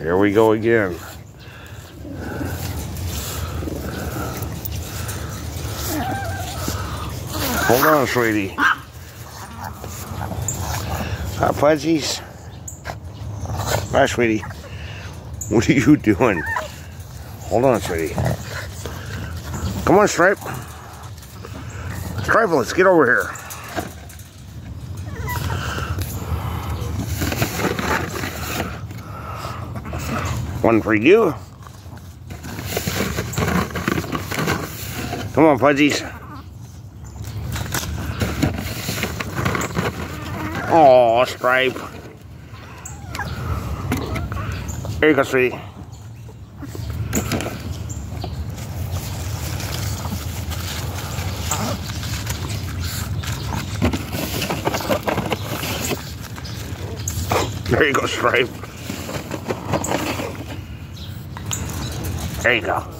Here we go again. Hold on, sweetie. Hi, Pudgies. Hi, sweetie. What are you doing? Hold on, sweetie. Come on, Stripe. Stripe, let's get over here. One for you. Come on, fuzzies. Oh, Stripe. There you go, sweetie. There you go, Stripe. There you go.